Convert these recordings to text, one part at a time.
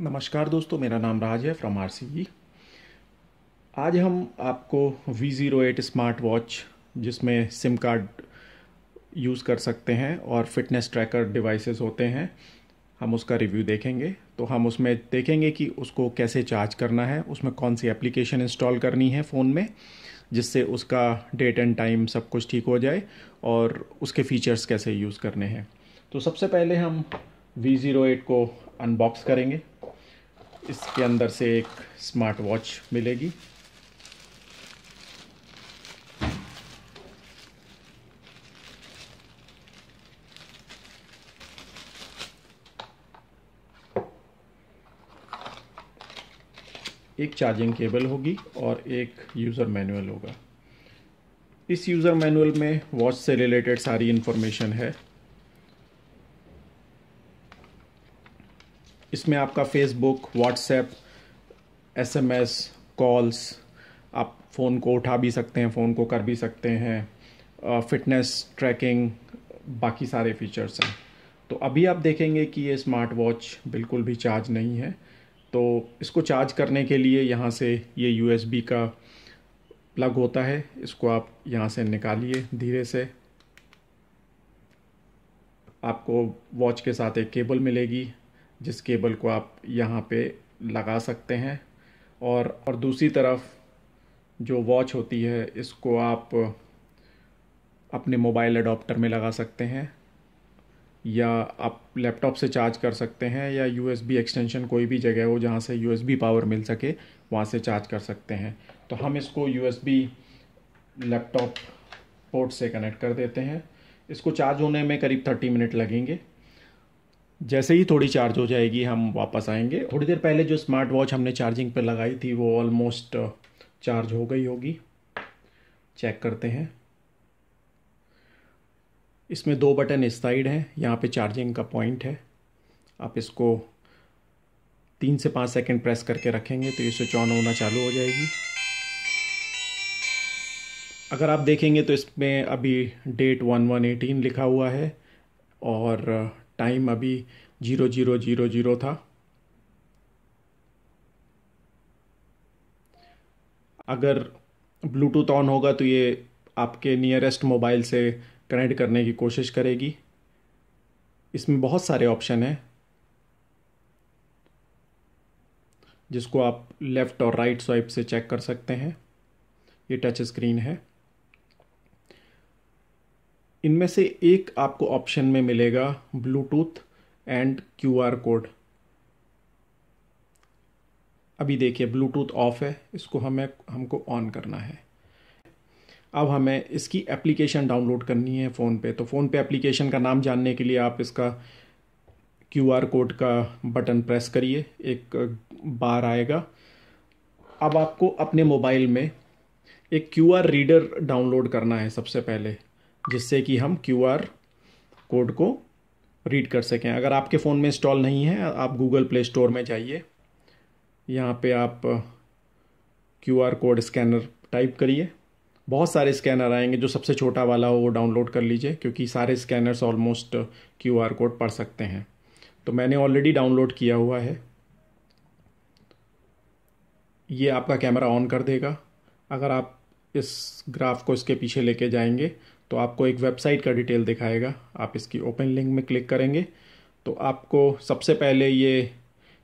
नमस्कार दोस्तों, मेरा नाम राज है फ्रॉम आरसीई आज हम आपको V zero eight smart watch जिसमें सिम कार्ड यूज़ कर सकते हैं और फिटनेस ट्रैकर डिवाइसेस होते हैं, हम उसका रिव्यू देखेंगे। तो हम उसमें देखेंगे कि उसको कैसे चार्ज करना है, उसमें कौन सी एप्लीकेशन इंस्टॉल करनी है फ़ोन में, जिससे उसका डेट एंड टाइम सब कुछ ठीक हो जाए और उसके फीचर्स कैसे यूज़ करने हैं। तो सबसे पहले हम वी ज़ीरो एट को अनबॉक्स करेंगे। इसके अंदर से एक स्मार्ट वॉच मिलेगी। एक चार्जिंग केबल होगी और एक यूज़र मैनुअल होगा। इस यूज़र मैनुअल में वॉच से रिलेटेड सारी इन्फॉर्मेशन है। इसमें आपका फेसबुक व्हाट्सएप एसएमएस कॉल्स आप फ़ोन को उठा भी सकते हैं फ़ोन को कर भी सकते हैं फिटनेस ट्रैकिंग बाकी सारे फीचर्स हैं। तो अभी आप देखेंगे कि ये स्मार्ट वॉच बिल्कुल भी चार्ज नहीं है। तो इसको चार्ज करने के लिए यहाँ से ये यूएसबी का प्लग होता है। इसको आप यहाँ से निकालिए धीरे से। आपको वॉच के साथ एक केबल मिलेगी। जिस केबल को आप यहाँ पे लगा सकते हैं। और और दूसरी तरफ़ जो वॉच होती है, इसको आप अपने मोबाइल अडोप्टर में लगा सकते हैं। या आप लैपटॉप से चार्ज कर सकते हैं, या यूएसबी एक्सटेंशन कोई भी जगह हो जहाँ से यूएसबी पावर मिल सके, वहाँ से चार्ज कर सकते हैं। तो हम इसको यूएसबी लैपटॉप पोर्ट से कनेक्ट कर देते हैं। इसको चार्ज होने में करीब थर्टी मिनट लगेंगे। जैसे ही थोड़ी चार्ज हो जाएगी, हम वापस आएँगे। थोड़ी देर पहले जो स्मार्ट वॉच हमने चार्जिंग पर लगाई थी, वो ऑलमोस्ट चार्ज हो गई होगी। चेक करते हैं। इसमें दो बटन इस साइड हैं, यहाँ पे चार्जिंग का पॉइंट है। आप इसको तीन से पाँच सेकंड प्रेस करके रखेंगे तो ये स्विच ऑन होना चालू हो जाएगी। अगर आप देखेंगे तो इसमें अभी डेट वन वन एटीन लिखा हुआ है, और टाइम अभी ज़ीरो ज़ीरो ज़ीरो ज़ीरो था। अगर ब्लूटूथ ऑन होगा तो ये आपके नियरेस्ट मोबाइल से कनेक्ट करने की कोशिश करेगी। इसमें बहुत सारे ऑप्शन हैं। जिसको आप लेफ़्ट और राइट स्वाइप से चेक कर सकते हैं। ये टच स्क्रीन है। इनमें से एक आपको ऑप्शन में मिलेगा ब्लूटूथ एंड क्यूआर कोड अभी देखिए ब्लूटूथ ऑफ़ है, इसको हमें, हमको ऑन करना है। अब हमें इसकी एप्लीकेशन डाउनलोड करनी है फ़ोन पे। तो फ़ोन पे एप्लीकेशन का नाम जानने के लिए आप इसका क्यू आर कोड का बटन प्रेस करिए, एक बार आएगा। अब आपको अपने मोबाइल में एक क्यू आर रीडर डाउनलोड करना है सबसे पहले। जिससे कि हम क्यू आर कोड को रीड कर सकें। अगर आपके फ़ोन में इंस्टॉल नहीं है, आप गूगल प्ले स्टोर में जाइए। यहाँ पे आप Q R code scanner type करिए। बहुत सारे स्कैनर आएँगे, जो सबसे छोटा वाला हो, वो डाउनलोड कर लीजिए, क्योंकि सारे scanners almost Q R code पढ़ सकते हैं। तो मैंने ऑलरेडी डाउनलोड किया हुआ है। ये आपका कैमरा ऑन कर देगा। अगर आप इस ग्राफ को इसके पीछे लेके जाएँगे तो आपको एक वेबसाइट का डिटेल दिखाएगा। आप इसकी ओपन लिंक में क्लिक करेंगे। तो आपको सबसे पहले ये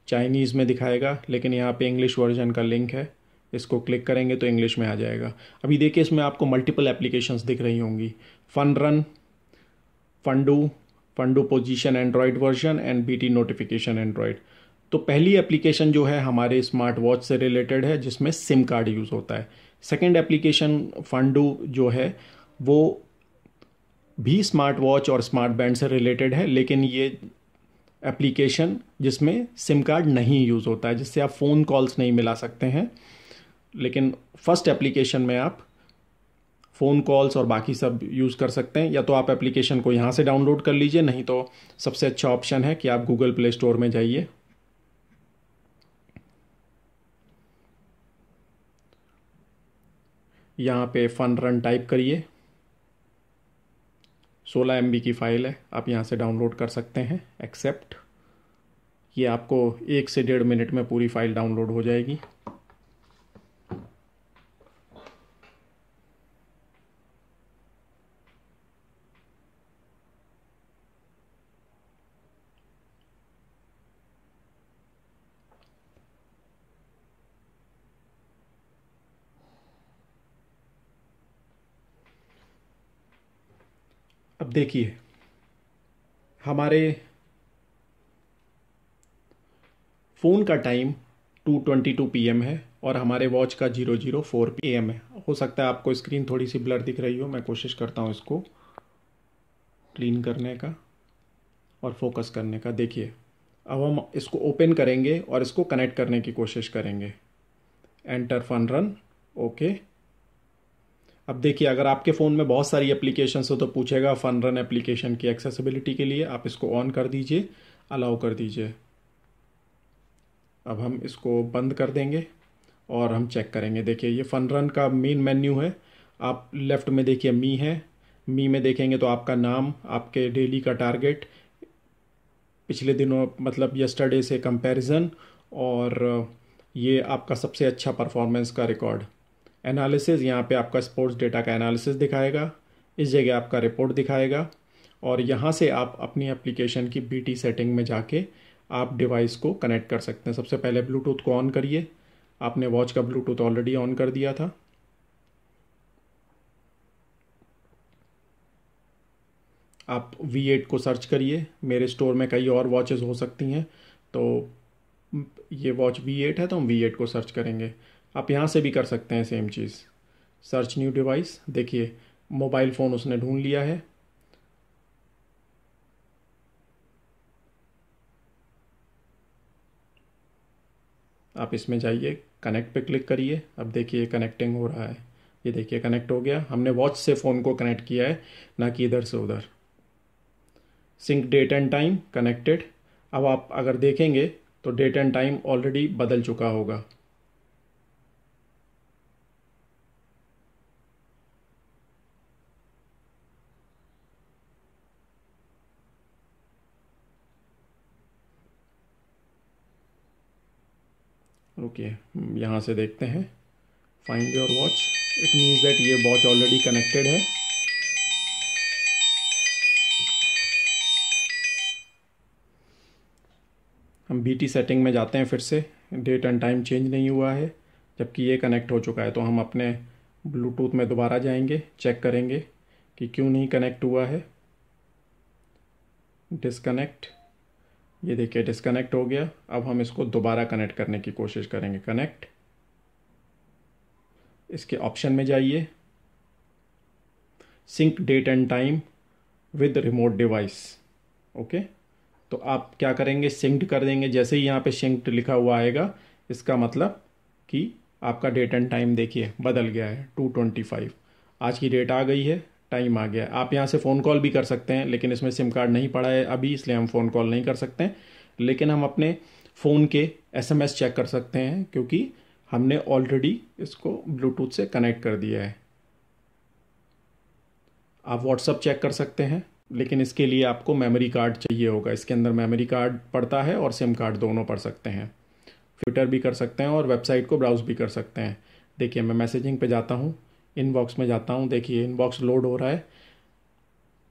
चाइनीज़ में दिखाएगा, लेकिन यहाँ पे इंग्लिश वर्जन का लिंक है। इसको क्लिक करेंगे तो इंग्लिश में आ जाएगा। अभी देखिए, इसमें आपको मल्टीपल एप्लीकेशंस दिख रही होंगी। Fun run, फंडू फंडू position Android version and BT notification Android. तो पहली एप्लीकेशन जो है हमारे स्मार्ट वॉच से रिलेटेड है, जिसमें सिम कार्ड यूज़ होता है। सेकेंड एप्लीकेशन फंडू जो है, वो भी स्मार्ट वॉच और स्मार्ट बैंड से रिलेटेड है, लेकिन ये एप्लीकेशन जिसमें सिम कार्ड नहीं यूज़ होता है, जिससे आप फ़ोन कॉल्स नहीं मिला सकते हैं। लेकिन फ़र्स्ट एप्लीकेशन में आप फ़ोन कॉल्स और बाकी सब यूज़ कर सकते हैं, या तो आप एप्लीकेशन को यहाँ से डाउनलोड कर लीजिए, नहीं तो सबसे अच्छा ऑप्शन है कि आप गूगल प्ले स्टोर में जाइए। यहाँ पे फ़न रन टाइप करिए। सोलह एम की फ़ाइल है, आप यहाँ से डाउनलोड कर सकते हैं एक्सेप्ट ये आपको एक से डेढ़ मिनट में पूरी फ़ाइल डाउनलोड हो जाएगी। अब देखिए, हमारे फ़ोन का टाइम 2:22 पीएम है और हमारे वॉच का zero zero four P M है। हो सकता है आपको स्क्रीन थोड़ी सी ब्लर दिख रही हो, मैं कोशिश करता हूँ इसको क्लीन करने का और फोकस करने का। देखिए, अब हम इसको ओपन करेंगे और इसको कनेक्ट करने की कोशिश करेंगे। एंटर फन रन ओके अब देखिए, अगर आपके फ़ोन में बहुत सारी एप्लीकेशन हो तो पूछेगा फन रन एप्लीकेशन की एक्सेसिबिलिटी के लिए। आप इसको ऑन कर दीजिए अलाउ कर दीजिए। अब हम इसको बंद कर देंगे और हम चेक करेंगे। देखिए, ये फन रन का मेन मेन्यू है। आप लेफ़्ट में देखिए मी है। मी में देखेंगे तो आपका नाम, आपके डेली का टारगेट पिछले दिनों मतलब यस्टरडे से कंपैरिजन और ये आपका सबसे अच्छा परफॉर्मेंस का रिकॉर्ड एनालिसिस यहाँ पे आपका स्पोर्ट्स डेटा का एनालिसिस दिखाएगा, इस जगह आपका रिपोर्ट दिखाएगा, और यहाँ से आप अपनी एप्लीकेशन की बीटी सेटिंग में जाके आप डिवाइस को कनेक्ट कर सकते हैं। सबसे पहले ब्लूटूथ को ऑन करिए। आपने वॉच का ब्लूटूथ ऑलरेडी ऑन कर दिया था। आप V8 को सर्च करिए। मेरे स्टोर में कई और वॉचेस हो सकती हैं। तो ये वॉच V8 है तो हम V8 को सर्च करेंगे। आप यहाँ से भी कर सकते हैं सेम चीज़। सर्च न्यू डिवाइस देखिए मोबाइल फ़ोन उसने ढूंढ लिया है। आप इसमें जाइए कनेक्ट पे क्लिक करिए। अब देखिए कनेक्टिंग हो रहा है। ये देखिए कनेक्ट हो गया। हमने वॉच से फ़ोन को कनेक्ट किया है, ना कि इधर से उधर। Sync date and time connected अब आप अगर देखेंगे तो डेट एंड टाइम ऑलरेडी बदल चुका होगा। ओके यहाँ से देखते हैं। Find your watch it means that ये वॉच ऑलरेडी कनेक्टेड है। हम बीटी सेटिंग में जाते हैं फिर से। डेट एंड टाइम चेंज नहीं हुआ है, जबकि ये कनेक्ट हो चुका है। तो हम अपने ब्लूटूथ में दोबारा जाएँगे चेक करेंगे कि क्यों नहीं कनेक्ट हुआ है। डिसकनेक्ट ये देखिए डिसकनेक्ट हो गया। अब हम इसको दोबारा कनेक्ट करने की कोशिश करेंगे। कनेक्ट इसके ऑप्शन में जाइए। Sync date and time with remote device okay तो आप क्या करेंगे? सिंक्ड कर देंगे। जैसे ही यहाँ पे सिंक्ड लिखा हुआ आएगा, इसका मतलब कि आपका डेट एंड टाइम देखिए, बदल गया है। टू ट्वेंटी फाइव आज की डेट आ गई है। टाइम आ गया। आप यहाँ से फ़ोन कॉल भी कर सकते हैं, लेकिन इसमें सिम कार्ड नहीं पड़ा है अभी, इसलिए हम फ़ोन कॉल नहीं कर सकते। हैं लेकिन हम अपने फ़ोन के एसएमएस चेक कर सकते हैं, क्योंकि हमने ऑलरेडी इसको ब्लूटूथ से कनेक्ट कर दिया है। आप व्हाट्सअप चेक कर सकते हैं, लेकिन इसके लिए आपको मेमोरी कार्ड चाहिए होगा। इसके अंदर मेमोरी कार्ड पड़ता है और सिम कार्ड दोनों पड़ सकते हैं। ट्विटर भी कर सकते हैं और वेबसाइट को ब्राउज भी कर सकते हैं। देखिए, मैं मैसेजिंग पे जाता हूँ। इनबॉक्स में जाता हूँ, देखिए इनबॉक्स लोड हो रहा है।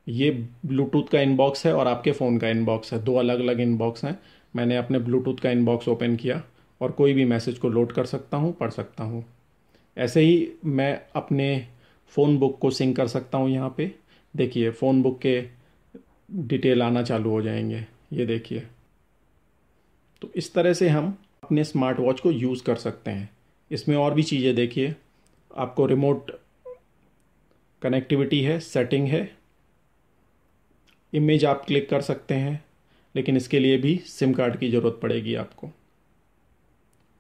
ये ब्लूटूथ का इनबॉक्स है और आपके फ़ोन का इनबॉक्स है। दो अलग अलग इनबॉक्स हैं। मैंने अपने ब्लूटूथ का इनबॉक्स ओपन किया और कोई भी मैसेज को लोड कर सकता हूँ, पढ़ सकता हूँ। ऐसे ही मैं अपने फ़ोन बुक को सिंक कर सकता हूँ यहाँ पे। देखिए फ़ोन बुक के डिटेल आना चालू हो जाएँगे। ये देखिए। तो इस तरह से हम अपने स्मार्ट वॉच को यूज़ कर सकते हैं। इसमें और भी चीज़ें देखिए। आपको रिमोट कनेक्टिविटी है सेटिंग है। इमेज आप क्लिक कर सकते हैं, लेकिन इसके लिए भी सिम कार्ड की ज़रूरत पड़ेगी आपको।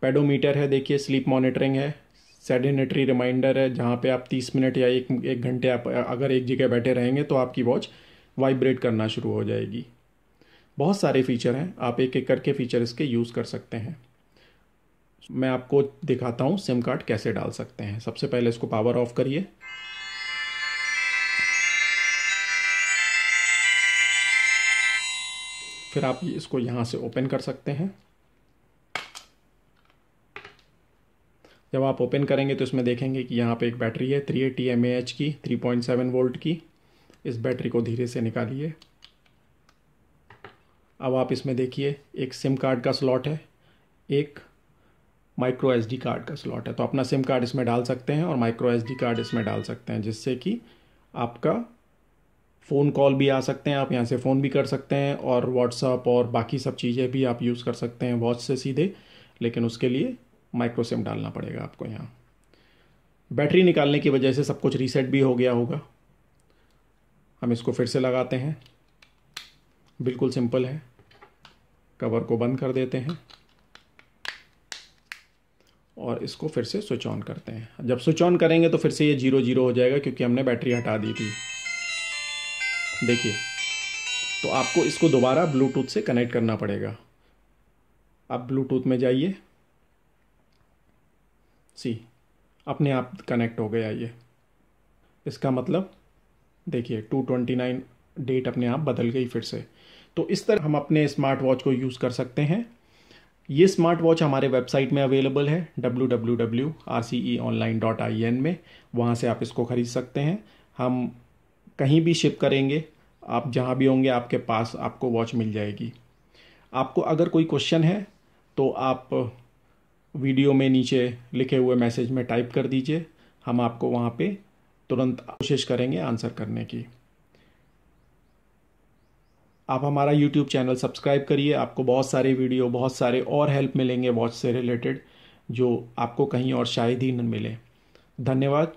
पेडोमीटर है, देखिए स्लीप मॉनिटरिंग है सेडिनेटरी रिमाइंडर है, जहाँ पे आप 30 मिनट या एक एक घंटे आप, अगर एक जगह बैठे रहेंगे तो आपकी वॉच वाइब्रेट करना शुरू हो जाएगी। बहुत सारे फीचर हैं, आप एक एक करके फीचर इसके यूज़ कर सकते हैं। मैं आपको दिखाता हूँ सिम कार्ड कैसे डाल सकते हैं। सबसे पहले इसको पावर ऑफ़ करिए। फिर आप इसको यहाँ से ओपन कर सकते हैं। जब आप ओपन करेंगे तो इसमें देखेंगे कि यहाँ पे एक बैटरी है थ्री एटी एम की थ्री पॉइंट सेवन वोल्ट की। इस बैटरी को धीरे से निकालिए। अब आप इसमें देखिए, एक सिम कार्ड का स्लॉट है। एक माइक्रो एस कार्ड का स्लॉट है। तो अपना सिम कार्ड इसमें डाल सकते हैं और माइक्रो एस कार्ड इसमें डाल सकते हैं, जिससे कि आपका फ़ोन कॉल भी आ सकते हैं, आप यहाँ से फ़ोन भी कर सकते हैं और व्हाट्सअप और बाकी सब चीज़ें भी आप यूज़ कर सकते हैं वॉच से सीधे, लेकिन उसके लिए माइक्रो सिम डालना पड़ेगा आपको यहाँ। बैटरी निकालने की वजह से सब कुछ रीसेट भी हो गया होगा। हम इसको फिर से लगाते हैं। बिल्कुल सिंपल है। कवर को बंद कर देते हैं। और इसको फिर से स्विच ऑन करते हैं। जब स्विच ऑन करेंगे तो फिर से ये ज़ीरो ज़ीरो हो जाएगा क्योंकि हमने बैटरी हटा दी थी। देखिए तो आपको इसको दोबारा ब्लूटूथ से कनेक्ट करना पड़ेगा। आप ब्लूटूथ में जाइए। सी अपने आप कनेक्ट हो गया ये। इसका मतलब देखिए टू ट्वेंटी नाइन डेट अपने आप बदल गई फिर से। तो इस तरह हम अपने स्मार्ट वॉच को यूज़ कर सकते हैं। ये स्मार्ट वॉच हमारे वेबसाइट में अवेलेबल है एन में। वहाँ से आप इसको ख़रीद सकते हैं। हम कहीं भी शिप करेंगे, आप जहाँ भी होंगे, आपके पास आपको वॉच मिल जाएगी। आपको अगर कोई क्वेश्चन है तो आप वीडियो में नीचे लिखे हुए मैसेज में टाइप कर दीजिए। हम आपको वहाँ पे तुरंत कोशिश करेंगे आंसर करने की। आप हमारा यूट्यूब चैनल सब्सक्राइब करिए। आपको बहुत सारे वीडियो, बहुत सारे और हेल्प मिलेंगे वॉच से रिलेटेड जो आपको कहीं और शायद ही न मिले। धन्यवाद।